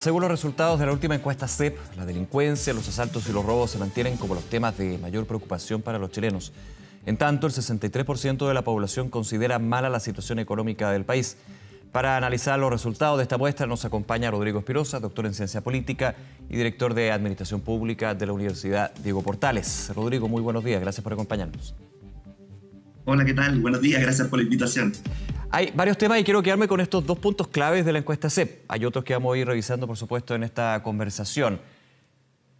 Según los resultados de la última encuesta CEP, la delincuencia, los asaltos y los robos se mantienen como los temas de mayor preocupación para los chilenos. En tanto, el 63% de la población considera mala la situación económica del país. Para analizar los resultados de esta muestra nos acompaña Rodrigo Espirosa, doctor en Ciencia Política y director de Administración Pública de la Universidad Diego Portales. Rodrigo, muy buenos días, gracias por acompañarnos. Hola, ¿qué tal? Buenos días, gracias por la invitación. Hay varios temas y quiero quedarme con estos dos puntos claves de la encuesta CEP. Hay otros que vamos a ir revisando, por supuesto, en esta conversación.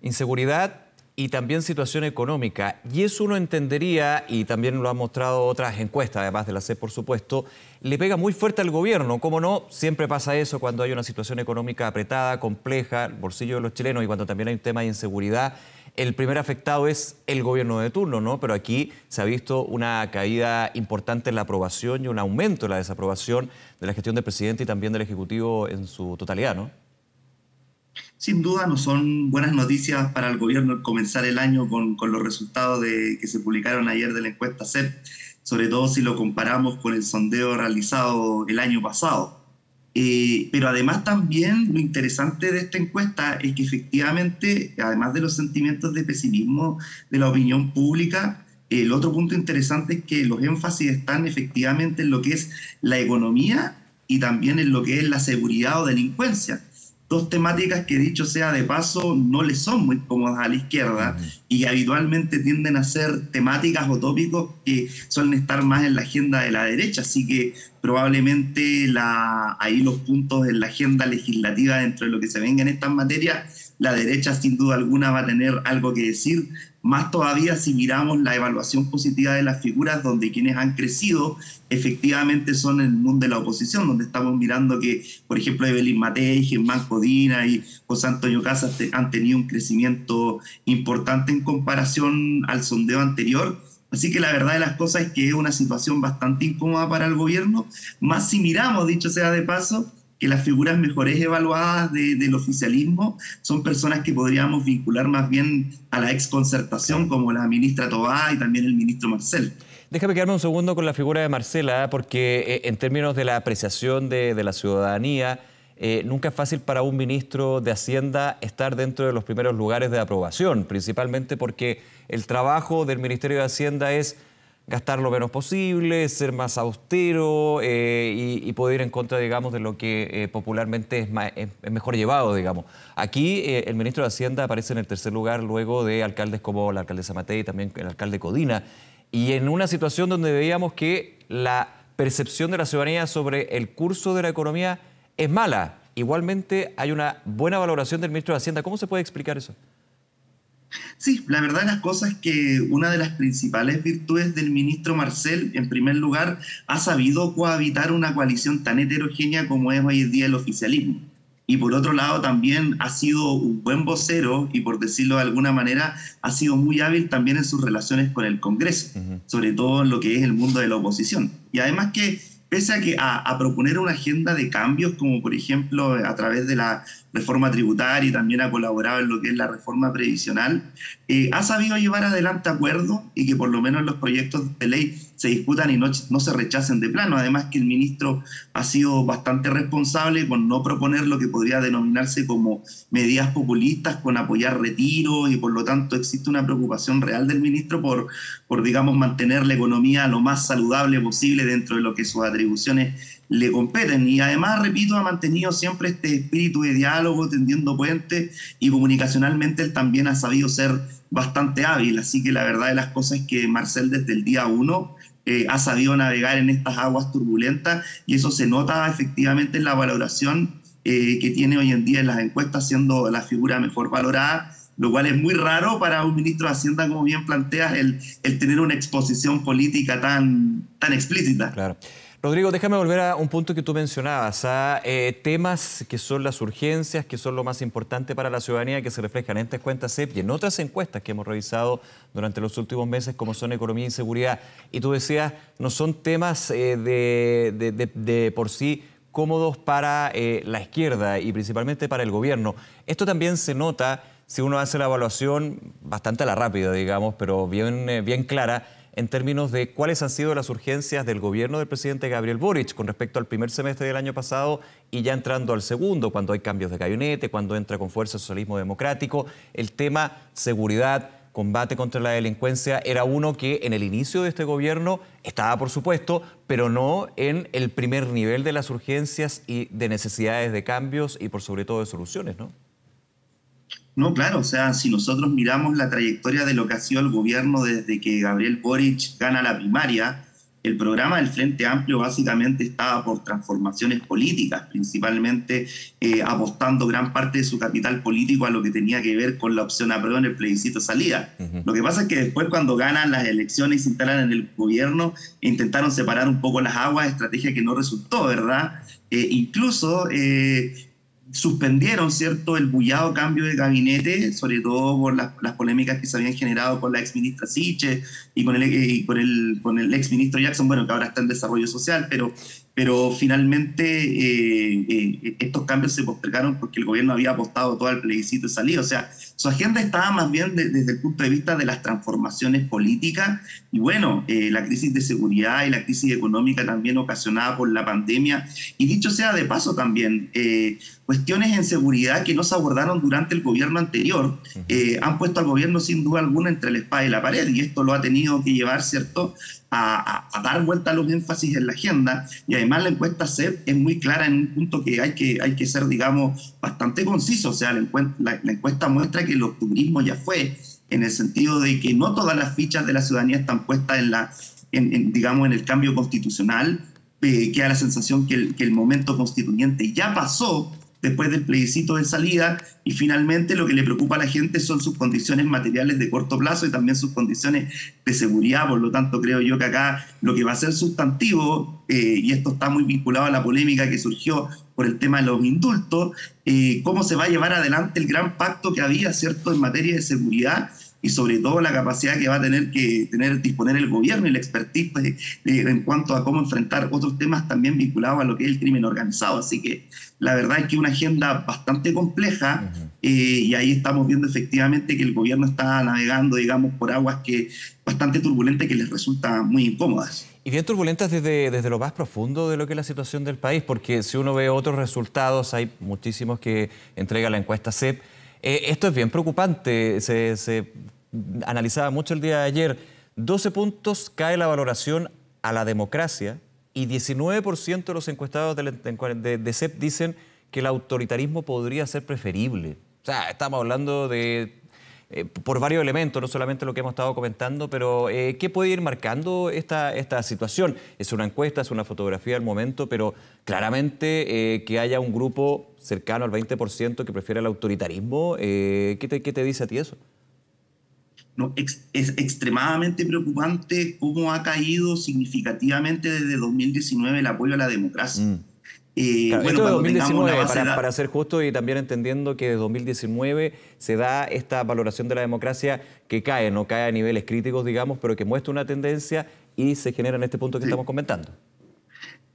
Inseguridad y también situación económica. Y eso uno entendería, y también lo han mostrado otras encuestas, además de la CEP, por supuesto, le pega muy fuerte al gobierno. ¿Cómo no? Siempre pasa eso cuando hay una situación económica apretada, compleja, el bolsillo de los chilenos y cuando también hay un tema de inseguridad el primer afectado es el gobierno de turno, ¿no? Pero aquí se ha visto una caída importante en la aprobación y un aumento en la desaprobación de la gestión del presidente y también del Ejecutivo en su totalidad, ¿no? Sin duda no son buenas noticias para el gobierno comenzar el año con, los resultados de, que se publicaron ayer de la encuesta CEP, sobre todo si lo comparamos con el sondeo realizado el año pasado. Eh, pero además también lo interesante de esta encuesta es que efectivamente, además de los sentimientos de pesimismo de la opinión pública, el otro punto interesante es que los énfasis están efectivamente en lo que es la economía y también en lo que es la seguridad o delincuencia dos temáticas que dicho sea de paso no le son muy cómodas a la izquierda y que habitualmente tienden a ser temáticas o tópicos que suelen estar más en la agenda de la derecha, así que probablemente la, ahí los puntos en la agenda legislativa dentro de lo que se venga en estas materias, la derecha sin duda alguna va a tener algo que decir más todavía si miramos la evaluación positiva de las figuras donde quienes han crecido efectivamente son el mundo de la oposición, donde estamos mirando que, por ejemplo, Evelyn Matei, Germán Codina y José Antonio Casas han tenido un crecimiento importante en comparación al sondeo anterior. Así que la verdad de las cosas es que es una situación bastante incómoda para el gobierno, más si miramos, dicho sea de paso, que las figuras mejores evaluadas del oficialismo son personas que podríamos vincular más bien a la exconcertación, como la ministra Tobá y también el ministro Marcel. Déjame quedarme un segundo con la figura de Marcela, porque eh, en términos de la apreciación de, la ciudadanía, eh, nunca es fácil para un ministro de Hacienda estar dentro de los primeros lugares de aprobación, principalmente porque el trabajo del Ministerio de Hacienda es gastar lo menos posible, ser más austero eh, y, poder ir en contra, digamos, de lo que eh, popularmente es, mejor llevado, digamos. Aquí eh, el ministro de Hacienda aparece en el tercer lugar luego de alcaldes como la alcaldesa Matei y también el alcalde Codina. Y en una situación donde veíamos que la percepción de la ciudadanía sobre el curso de la economía es mala. Igualmente hay una buena valoración del ministro de Hacienda. ¿Cómo se puede explicar eso? Sí, la verdad de las cosas es que una de las principales virtudes del ministro Marcel, en primer lugar, ha sabido cohabitar una coalición tan heterogénea como es hoy en día el oficialismo. Y por otro lado, también ha sido un buen vocero y, por decirlo de alguna manera, ha sido muy hábil también en sus relaciones con el Congreso, sobre todo en lo que es el mundo de la oposición. Y además que pese a, que, a, proponer una agenda de cambios, como por ejemplo a través de la reforma tributaria y también ha colaborado en lo que es la reforma previsional, eh, ha sabido llevar adelante acuerdos y que por lo menos los proyectos de ley se discutan y no, no, se rechacen de plano. Además que el ministro ha sido bastante responsable con no proponer lo que podría denominarse como medidas populistas, con apoyar retiros y por lo tanto existe una preocupación real del ministro por, por digamos, mantener la economía lo más saludable posible dentro de lo que sus atribuciones le competen. Y además, repito, ha mantenido siempre este espíritu de diálogo, tendiendo puentes y comunicacionalmente él también ha sabido ser bastante hábil. Así que la verdad de las cosas es que Marcel desde el día uno eh, ha sabido navegar en estas aguas turbulentas y eso se nota efectivamente en la valoración eh, que tiene hoy en día en las encuestas, siendo la figura mejor valorada lo cual es muy raro para un ministro de Hacienda, como bien planteas, el, el tener una exposición política tan, tan explícita. Claro. Rodrigo, déjame volver a un punto que tú mencionabas, a eh, temas que son las urgencias, que son lo más importante para la ciudadanía, que se reflejan en estas cuentas CEP y en otras encuestas que hemos revisado durante los últimos meses, como son economía y seguridad. Y tú decías, no son temas eh, de, por sí cómodos para eh, la izquierda y principalmente para el gobierno. Esto también se nota si uno hace la evaluación bastante a la rápida, digamos, pero bien, bien clara en términos de cuáles han sido las urgencias del gobierno del presidente Gabriel Boric con respecto al primer semestre del año pasado y ya entrando al segundo, cuando hay cambios de gabinete, cuando entra con fuerza el socialismo democrático. El tema seguridad, combate contra la delincuencia era uno que en el inicio de este gobierno estaba, por supuesto, pero no en el primer nivel de las urgencias y de necesidades de cambios y por sobre todo de soluciones, ¿no? No, claro, o sea, si nosotros miramos la trayectoria de lo que ha sido el gobierno desde que Gabriel Boric gana la primaria, el programa del Frente Amplio básicamente estaba por transformaciones políticas, principalmente eh, apostando gran parte de su capital político a lo que tenía que ver con la opción a prueba en el plebiscito salida. Lo que pasa es que después cuando ganan las elecciones y se instalan en el gobierno, intentaron separar un poco las aguas, estrategia que no resultó, ¿verdad? Eh, incluso eh, suspendieron cierto el bullado cambio de gabinete, sobre todo por las, polémicas que se habían generado con la ex ministra Siche y con el, y con el, con el ex ministro Jackson, bueno, que ahora está en desarrollo social, pero pero finalmente eh, eh, estos cambios se postergaron porque el gobierno había apostado todo al plebiscito y salida. O sea, su agenda estaba más bien desde el punto de vista de las transformaciones políticas y bueno, eh, la crisis de seguridad y la crisis económica también ocasionada por la pandemia. Y dicho sea de paso también, cuestiones en seguridad que no se abordaron durante el gobierno anterior han puesto al gobierno sin duda alguna entre la espada y la pared y esto lo ha tenido que llevar, ¿cierto?, a, dar vuelta a los énfasis en la agenda y además la encuesta CEP es muy clara en un punto que hay que, hay que ser, digamos, bastante conciso. O sea, la, encuesta, muestra que el octubrismo ya fue, en el sentido de que no todas las fichas de la ciudadanía están puestas en, la, en, digamos, en el cambio constitucional, eh, queda la sensación que el, que el momento constituyente ya pasó después del plebiscito de salida y finalmente lo que le preocupa a la gente son sus condiciones materiales de corto plazo y también sus condiciones de seguridad. Por lo tanto, creo yo que acá lo que va a ser sustantivo, eh, y esto está muy vinculado a la polémica que surgió por el tema de los indultos, eh, cómo se va a llevar adelante el gran pacto que había, ¿cierto?, en materia de seguridad y sobre todo la capacidad que va a tener que tener, disponer el gobierno y la expertise pues, en cuanto a cómo enfrentar otros temas también vinculados a lo que es el crimen organizado. Así que la verdad es que una agenda bastante compleja eh, y ahí estamos viendo efectivamente que el gobierno está navegando, digamos, por aguas que bastante turbulentas que les resulta muy incómodas. Y bien turbulentas desde, desde lo más profundo de lo que es la situación del país, porque si uno ve otros resultados, hay muchísimos que entrega la encuesta CEP, eh, esto es bien preocupante. Se, analizaba mucho el día de ayer. 12 puntos cae la valoración a la democracia y 19% de los encuestados de, de, CEP dicen que el autoritarismo podría ser preferible. O sea, estamos hablando de eh, por varios elementos, no solamente lo que hemos estado comentando, pero eh, ¿qué puede ir marcando esta, esta situación? Es una encuesta, es una fotografía del momento, pero claramente que haya un grupo cercano al 20% que prefiere el autoritarismo, ¿qué te, ¿qué, te, dice a ti eso? No, es extremadamente preocupante cómo ha caído significativamente desde 2019 el apoyo a la democracia. Mm. Eh, bueno, 2019, para, ser justo y también entendiendo que de 2019 se da esta valoración de la democracia que cae, no cae a niveles críticos, digamos, pero que muestra una tendencia y se genera en este punto que estamos comentando.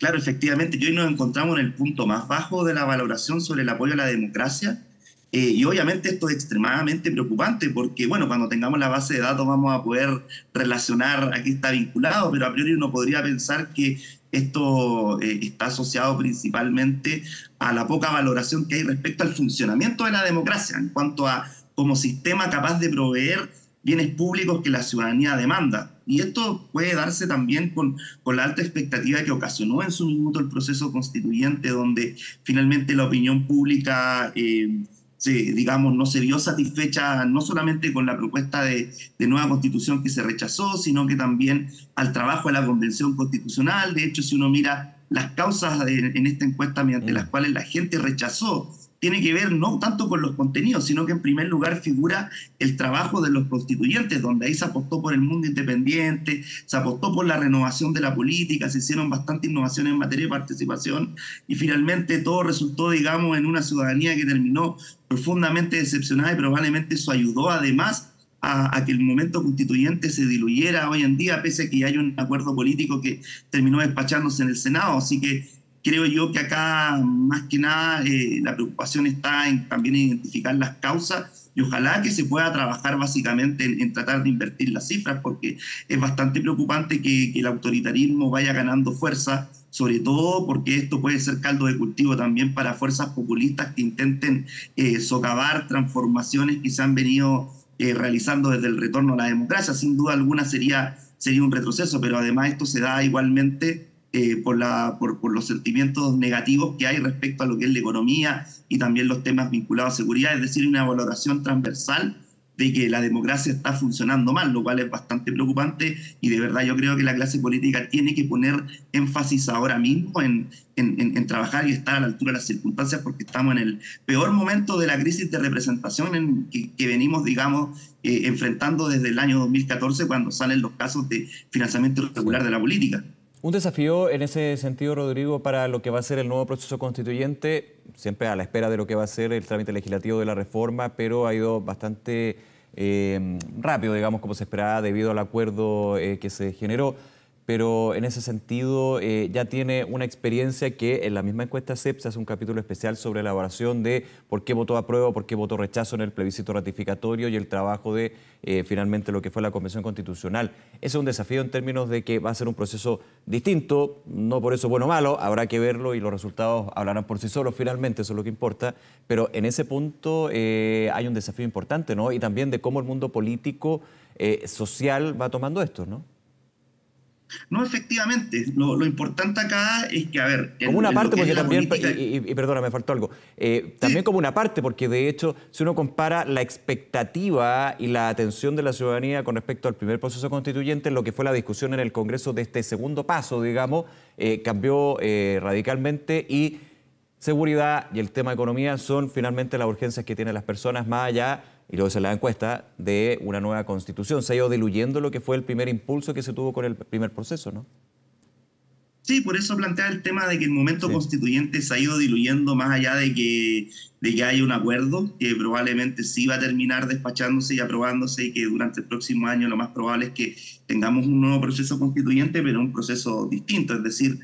Claro, efectivamente, hoy nos encontramos en el punto más bajo de la valoración sobre el apoyo a la democracia. Eh, y obviamente esto es extremadamente preocupante porque, bueno, cuando tengamos la base de datos vamos a poder relacionar a qué está vinculado, pero a priori uno podría pensar que esto eh, está asociado principalmente a la poca valoración que hay respecto al funcionamiento de la democracia en cuanto a como sistema capaz de proveer bienes públicos que la ciudadanía demanda. Y esto puede darse también con, con la alta expectativa que ocasionó en su minuto el proceso constituyente, donde finalmente la opinión pública eh, digamos, no se vio satisfecha no solamente con la propuesta de, nueva constitución que se rechazó, sino que también al trabajo de la convención constitucional. De hecho, si uno mira las causas en esta encuesta mediante mm. las cuales la gente rechazó tiene que ver no tanto con los contenidos, sino que en primer lugar figura el trabajo de los constituyentes, donde ahí se apostó por el mundo independiente, se apostó por la renovación de la política, se hicieron bastantes innovaciones en materia de participación y finalmente todo resultó, digamos, en una ciudadanía que terminó profundamente decepcionada y probablemente eso ayudó además a, que el momento constituyente se diluyera hoy en día, pese a que hay un acuerdo político que terminó despachándose en el Senado. Así que creo yo que acá más que nada eh, la preocupación está en también identificar las causas y ojalá que se pueda trabajar básicamente en, tratar de invertir las cifras, porque es bastante preocupante que, el autoritarismo vaya ganando fuerza, sobre todo porque esto puede ser caldo de cultivo también para fuerzas populistas que intenten eh, socavar transformaciones que se han venido eh, realizando desde el retorno a la democracia. Sin duda alguna sería, sería un retroceso, pero además esto se da igualmente eh, por, los sentimientos negativos que hay respecto a lo que es la economía y también los temas vinculados a seguridad, es decir, una valoración transversal de que la democracia está funcionando mal, lo cual es bastante preocupante y de verdad yo creo que la clase política tiene que poner énfasis ahora mismo en, trabajar y estar a la altura de las circunstancias porque estamos en el peor momento de la crisis de representación en que, que venimos, digamos, eh, enfrentando desde el año 2014 cuando salen los casos de financiamiento irregular de la política. Un desafío en ese sentido, Rodrigo, para lo que va a ser el nuevo proceso constituyente, siempre a la espera de lo que va a ser el trámite legislativo de la reforma, pero ha ido bastante eh, rápido, digamos, como se esperaba, debido al acuerdo eh, que se generó pero en ese sentido eh, ya tiene una experiencia que en la misma encuesta CEP se hace un capítulo especial sobre la elaboración de por qué votó apruebo, por qué votó rechazo en el plebiscito ratificatorio y el trabajo de eh, finalmente lo que fue la Convención Constitucional. Ese es un desafío en términos de que va a ser un proceso distinto, no por eso bueno o malo, habrá que verlo y los resultados hablarán por sí solos finalmente, eso es lo que importa, pero en ese punto eh, hay un desafío importante, ¿no? Y también de cómo el mundo político, social va tomando esto, ¿no? No, efectivamente. Lo, importante acá es que, a ver. Como una parte, porque también. Y, perdona, me faltó algo. Eh, también como una parte, porque de hecho, si uno compara la expectativa y la atención de la ciudadanía con respecto al primer proceso constituyente, lo que fue la discusión en el Congreso de este segundo paso, digamos, eh, cambió eh, radicalmente y seguridad y el tema de economía son finalmente las urgencias que tienen las personas más allá y luego se la encuesta de una nueva constitución. Se ha ido diluyendo lo que fue el primer impulso que se tuvo con el primer proceso, ¿no? Sí, por eso plantea el tema de que el momento constituyente se ha ido diluyendo más allá de que, de que haya un acuerdo, que probablemente sí va a terminar despachándose y aprobándose y que durante el próximo año lo más probable es que tengamos un nuevo proceso constituyente, pero un proceso distinto. Es decir,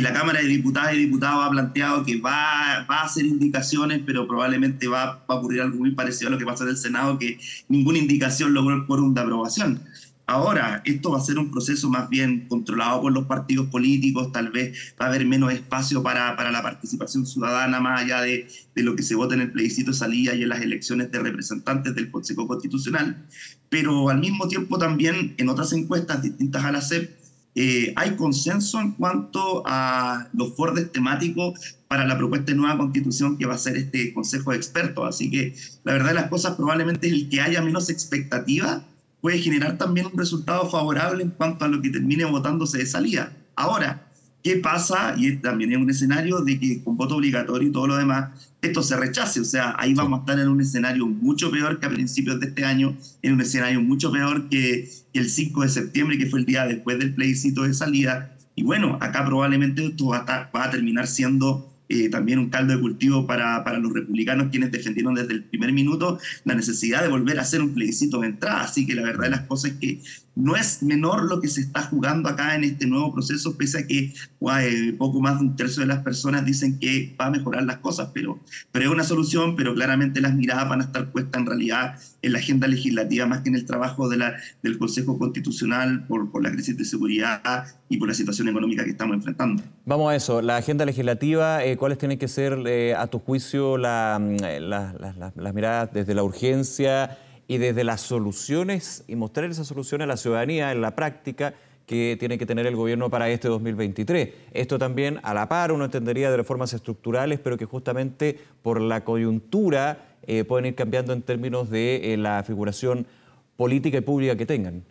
la Cámara de Diputadas y Diputados ha planteado que va, va a hacer indicaciones, pero probablemente va, a ocurrir algo muy parecido a lo que pasa en el Senado, que ninguna indicación logró el quórum de aprobación. Ahora, esto va a ser un proceso más bien controlado por los partidos políticos, tal vez va a haber menos espacio para, para la participación ciudadana, más allá de, de, lo que se vota en el plebiscito salida y en las elecciones de representantes del Consejo Constitucional, pero al mismo tiempo también en otras encuestas distintas a la CEP, eh, hay consenso en cuanto a los bordes temáticos para la propuesta de nueva constitución que va a ser este Consejo de Expertos. Así que la verdad de las cosas probablemente el que haya menos expectativa puede generar también un resultado favorable en cuanto a lo que termine votándose de salida. Ahora, ¿qué pasa? Y también es un escenario de que con voto obligatorio y todo lo demás, esto se rechace. O sea, ahí vamos a estar en un escenario mucho peor que a principios de este año, en un escenario mucho peor que, el 5 de septiembre, que fue el día después del plebiscito de salida. Y bueno, acá probablemente esto va a terminar siendo eh, también un caldo de cultivo para, para, los republicanos quienes defendieron desde el primer minuto la necesidad de volver a hacer un plebiscito de entrada. Así que la verdad de las cosas es que no es menor lo que se está jugando acá en este nuevo proceso, pese a que eh, poco más de un tercio de las personas dicen que va a mejorar las cosas, pero, pero es una solución, pero claramente las miradas van a estar puestas en realidad en la agenda legislativa más que en el trabajo de la, del Consejo Constitucional por, por la crisis de seguridad y por la situación económica que estamos enfrentando. Vamos a eso, la agenda legislativa, eh, ¿cuáles tienen que ser eh, a tu juicio mm, las miradas desde la urgencia? Y desde las soluciones y mostrar esas soluciones a la ciudadanía en la práctica que tiene que tener el gobierno para este 2023. Esto también a la par uno entendería de reformas estructurales, pero que justamente por la coyuntura eh, pueden ir cambiando en términos de eh, la figuración política y pública que tengan.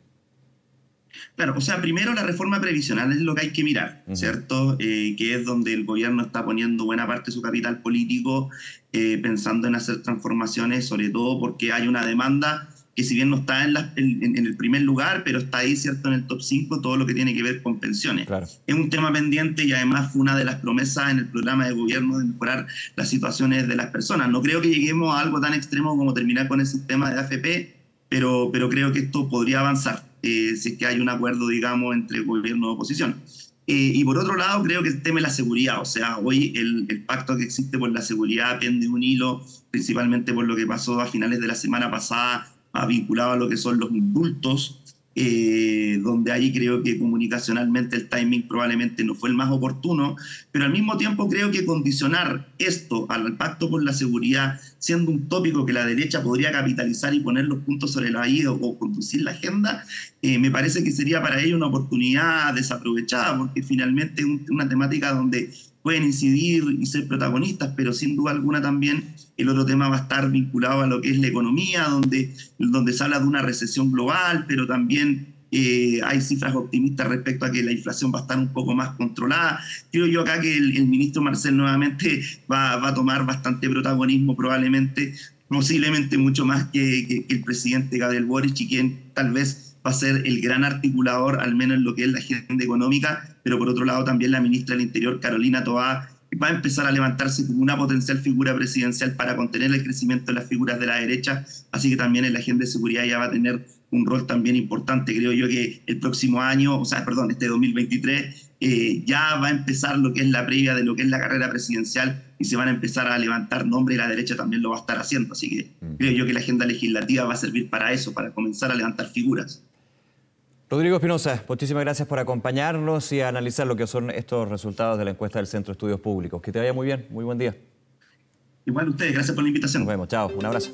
Claro, o sea, primero la reforma previsional es lo que hay que mirar, ¿cierto? Eh, que es donde el gobierno está poniendo buena parte de su capital político eh, pensando en hacer transformaciones, sobre todo porque hay una demanda que si bien no está en, en, el primer lugar, pero está ahí, ¿cierto?, en el top 5, todo lo que tiene que ver con pensiones. Es un tema pendiente y además fue una de las promesas en el programa de gobierno de mejorar las situaciones de las personas. No creo que lleguemos a algo tan extremo como terminar con el sistema de AFP, pero, pero creo que esto podría avanzar. Eh, si es que hay un acuerdo, digamos, entre gobierno y oposición. Eh, y por otro lado, creo que el tema de la seguridad, o sea, hoy el, pacto que existe por la seguridad pende un hilo, principalmente por lo que pasó a finales de la semana pasada, vinculado a lo que son los indultos eh, donde ahí creo que comunicacionalmente el timing probablemente no fue el más oportuno, pero al mismo tiempo creo que condicionar esto al pacto por la seguridad, siendo un tópico que la derecha podría capitalizar y poner los puntos sobre la I o, conducir la agenda, eh, me parece que sería para ello una oportunidad desaprovechada, porque finalmente es una temática donde pueden incidir y ser protagonistas, pero sin duda alguna también el otro tema va a estar vinculado a lo que es la economía, donde, donde se habla de una recesión global, pero también eh, hay cifras optimistas respecto a que la inflación va a estar un poco más controlada. Creo yo acá que el, ministro Marcel nuevamente va, va, a tomar bastante protagonismo probablemente, posiblemente mucho más que, que, que el presidente Gabriel Boric y quien tal vez va a ser el gran articulador, al menos en lo que es la agenda económica, pero por otro lado también la ministra del Interior, Carolina Toá, va a empezar a levantarse como una potencial figura presidencial para contener el crecimiento de las figuras de la derecha, así que también en la agenda de seguridad ya va a tener un rol también importante. Creo yo que el próximo año, o sea, perdón, este 2023, eh, ya va a empezar lo que es la previa de lo que es la carrera presidencial y se van a empezar a levantar nombres y la derecha también lo va a estar haciendo. Así que mm. creo yo que la agenda legislativa va a servir para eso, para comenzar a levantar figuras. Rodrigo Espinosa, muchísimas gracias por acompañarnos y analizar lo que son estos resultados de la encuesta del Centro de Estudios Públicos. Que te vaya muy bien, muy buen día. Igual ustedes, gracias por la invitación. Nos vemos, chao, un abrazo.